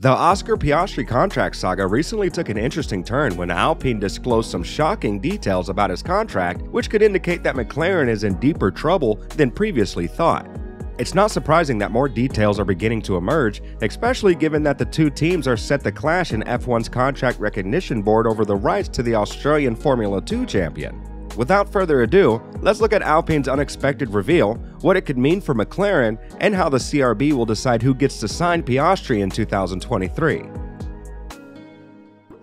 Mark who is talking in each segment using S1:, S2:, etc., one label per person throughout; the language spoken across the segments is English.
S1: The Oscar Piastri contract saga recently took an interesting turn when Alpine disclosed some shocking details about his contract, which could indicate that McLaren is in deeper trouble than previously thought. It's not surprising that more details are beginning to emerge, especially given that the two teams are set to clash in F1's contract recognition board over the rights to the Australian Formula 2 champion. Without further ado, let's look at Alpine's unexpected reveal, what it could mean for McLaren, and how the CRB will decide who gets to sign Piastri in 2023.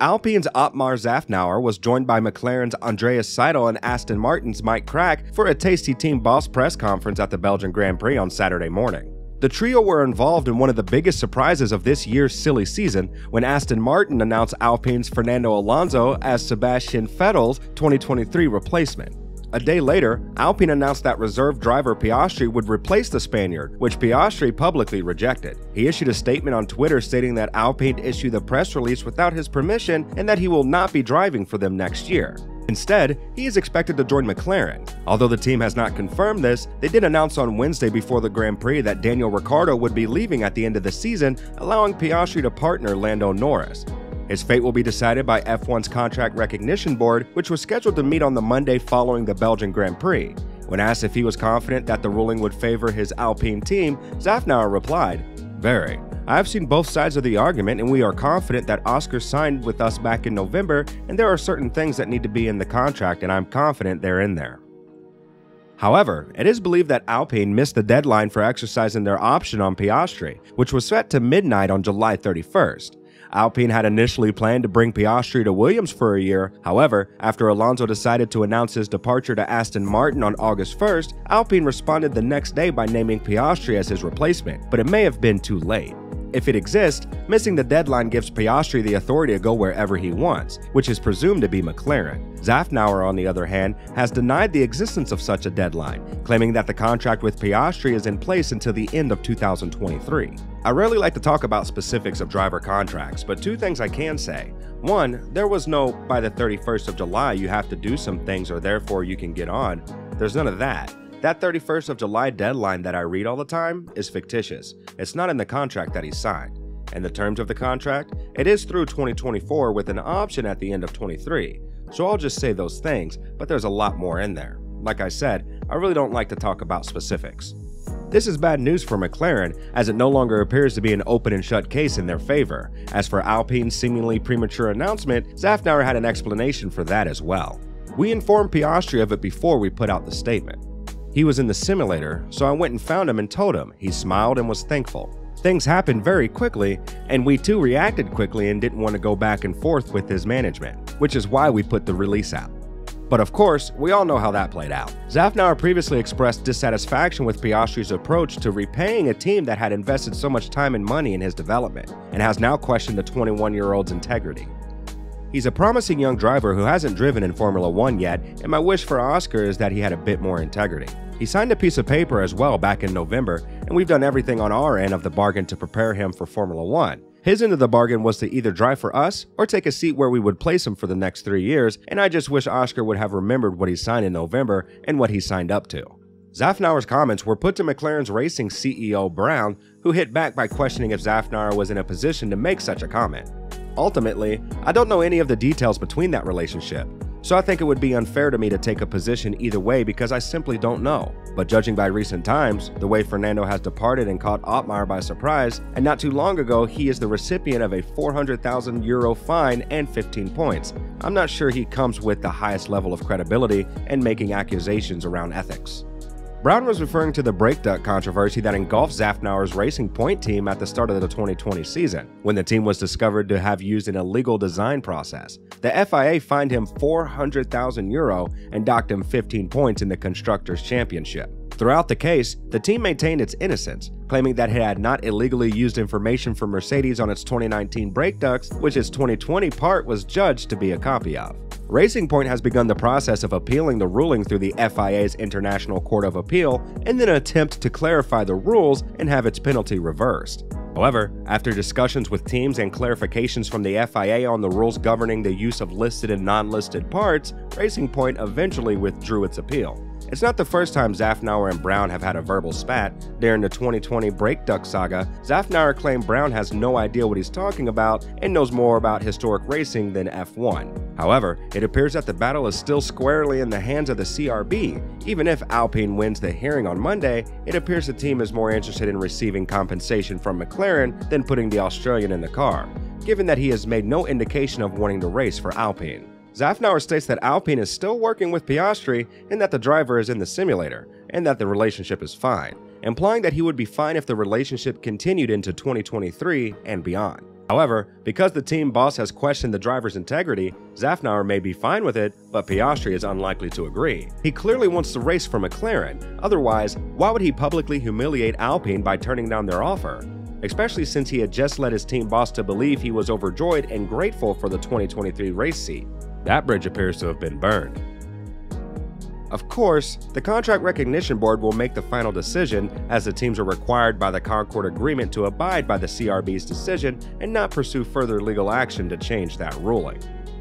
S1: Alpine's Otmar Szafnauer was joined by McLaren's Andreas Seidl and Aston Martin's Mike Krack for a Tasty Team Boss press conference at the Belgian Grand Prix on Saturday morning. The trio were involved in one of the biggest surprises of this year's silly season when Aston Martin announced Alpine's Fernando Alonso as Sebastian Vettel's 2023 replacement. A day later, Alpine announced that reserve driver Piastri would replace the Spaniard, which Piastri publicly rejected. He issued a statement on Twitter stating that Alpine issued the press release without his permission and that he will not be driving for them next year. Instead, he is expected to join McLaren. Although the team has not confirmed this, they did announce on Wednesday before the Grand Prix that Daniel Ricciardo would be leaving at the end of the season, allowing Piastri to partner Lando Norris. His fate will be decided by F1's Contract Recognition Board, which was scheduled to meet on the Monday following the Belgian Grand Prix. When asked if he was confident that the ruling would favor his Alpine team, Szafnauer replied, Very. I have seen both sides of the argument, and we are confident that Oscar signed with us back in November, and there are certain things that need to be in the contract, and I'm confident they're in there. However, it is believed that Alpine missed the deadline for exercising their option on Piastri, which was set to midnight on July 31st. Alpine had initially planned to bring Piastri to Williams for a year. However, after Alonso decided to announce his departure to Aston Martin on August 1st, Alpine responded the next day by naming Piastri as his replacement, but it may have been too late. If it exists, missing the deadline gives Piastri the authority to go wherever he wants, which is presumed to be McLaren. Szafnauer, on the other hand, has denied the existence of such a deadline, claiming that the contract with Piastri is in place until the end of 2023. I rarely like to talk about specifics of driver contracts, but two things I can say. One, there was no, by the 31st of July, you have to do some things or therefore you can get on. There's none of that. That 31st of July deadline that I read all the time is fictitious. It's not in the contract that he signed. And the terms of the contract, it is through 2024 with an option at the end of 23. So I'll just say those things, but there's a lot more in there. Like I said, I really don't like to talk about specifics. This is bad news for McLaren, as it no longer appears to be an open and shut case in their favor. As for Alpine's seemingly premature announcement, Szafnauer had an explanation for that as well. We informed Piastri of it before we put out the statement. He was in the simulator, so I went and found him and told him. He smiled and was thankful. Things happened very quickly, and we too reacted quickly and didn't want to go back and forth with his management, which is why we put the release out. But of course, we all know how that played out. Szafnauer previously expressed dissatisfaction with Piastri's approach to repaying a team that had invested so much time and money in his development, and has now questioned the 21 year old's integrity. He's a promising young driver who hasn't driven in Formula 1 yet, and my wish for Oscar is that he had a bit more integrity. He signed a piece of paper as well back in November, and we've done everything on our end of the bargain to prepare him for Formula 1. His end of the bargain was to either drive for us or take a seat where we would place him for the next three years, and I just wish Oscar would have remembered what he signed in November and what he signed up to. Szafnauer's comments were put to McLaren's racing CEO Brown, who hit back by questioning if Szafnauer was in a position to make such a comment. Ultimately, I don't know any of the details between that relationship, so I think it would be unfair to me to take a position either way because I simply don't know. But judging by recent times, the way Fernando has departed and caught Otmar by surprise, and not too long ago he is the recipient of a 400,000 euro fine and 15 points, I'm not sure he comes with the highest level of credibility in making accusations around ethics. Brown was referring to the brake duct controversy that engulfed Szafnauer's Racing Point team at the start of the 2020 season, when the team was discovered to have used an illegal design process. The FIA fined him 400,000 euro and docked him 15 points in the Constructors' Championship. Throughout the case, the team maintained its innocence, claiming that it had not illegally used information from Mercedes on its 2019 brake ducts, which its 2020 part was judged to be a copy of. Racing Point has begun the process of appealing the ruling through the FIA's International Court of Appeal in an attempt to clarify the rules and have its penalty reversed. However, after discussions with teams and clarifications from the FIA on the rules governing the use of listed and non listed parts, Racing Point eventually withdrew its appeal. It's not the first time Szafnauer and Brown have had a verbal spat. During the 2020 brake duct saga, Szafnauer claimed Brown has no idea what he's talking about and knows more about historic racing than F1. However, it appears that the battle is still squarely in the hands of the CRB. Even if Alpine wins the hearing on Monday, it appears the team is more interested in receiving compensation from McLaren than putting the Australian in the car, given that he has made no indication of wanting to race for Alpine. Szafnauer states that Alpine is still working with Piastri and that the driver is in the simulator, and that the relationship is fine, implying that he would be fine if the relationship continued into 2023 and beyond. However, because the team boss has questioned the driver's integrity, Szafnauer may be fine with it, but Piastri is unlikely to agree. He clearly wants to race for McLaren, otherwise, why would he publicly humiliate Alpine by turning down their offer? Especially since he had just led his team boss to believe he was overjoyed and grateful for the 2023 race seat. That bridge appears to have been burned. Of course, the Contract Recognition Board will make the final decision, as the teams are required by the Concord Agreement to abide by the CRB's decision and not pursue further legal action to change that ruling.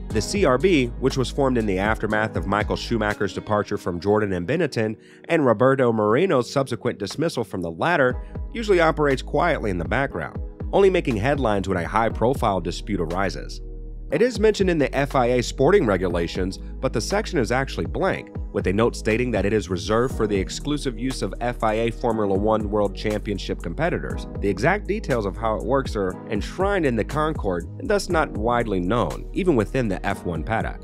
S1: The CRB, which was formed in the aftermath of Michael Schumacher's departure from Jordan and Benetton and Roberto Moreno's subsequent dismissal from the latter, usually operates quietly in the background, only making headlines when a high profile dispute arises. It is mentioned in the FIA sporting regulations, but the section is actually blank, with a note stating that it is reserved for the exclusive use of FIA Formula One World Championship competitors. The exact details of how it works are enshrined in the Concord and thus not widely known, even within the F1 paddock.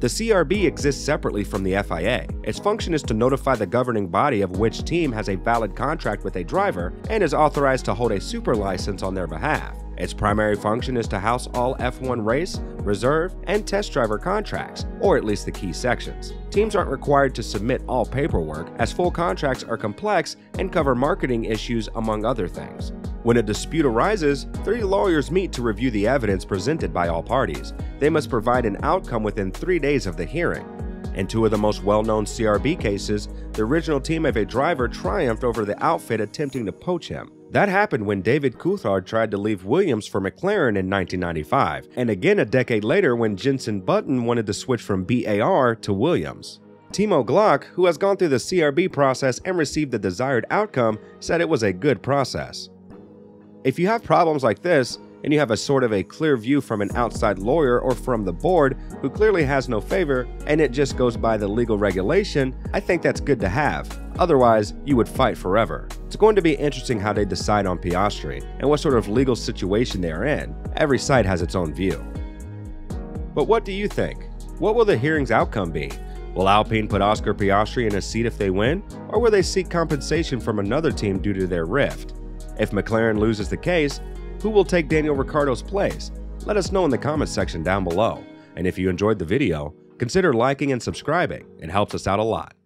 S1: The CRB exists separately from the FIA. Its function is to notify the governing body of which team has a valid contract with a driver and is authorized to hold a super license on their behalf. Its primary function is to house all F1 race, reserve, and test driver contracts, or at least the key sections. Teams aren't required to submit all paperwork, as full contracts are complex and cover marketing issues among other things. When a dispute arises, three lawyers meet to review the evidence presented by all parties. They must provide an outcome within three days of the hearing. In two of the most well known CRB cases, the original team of a driver triumphed over the outfit attempting to poach him. That happened when David Coulthard tried to leave Williams for McLaren in 1995, and again a decade later when Jenson Button wanted to switch from BAR to Williams. Timo Glock, who has gone through the CRB process and received the desired outcome, said it was a good process. If you have problems like this, and you have a sort of a clear view from an outside lawyer or from the board who clearly has no favor and it just goes by the legal regulation, I think that's good to have. Otherwise, you would fight forever. It's going to be interesting how they decide on Piastri and what sort of legal situation they are in. Every side has its own view. But what do you think? What will the hearing's outcome be? Will Alpine put Oscar Piastri in a seat if they win, or will they seek compensation from another team due to their rift? If McLaren loses the case, who will take Daniel Ricciardo's place? Let us know in the comments section down below. And if you enjoyed the video, consider liking and subscribing. It helps us out a lot.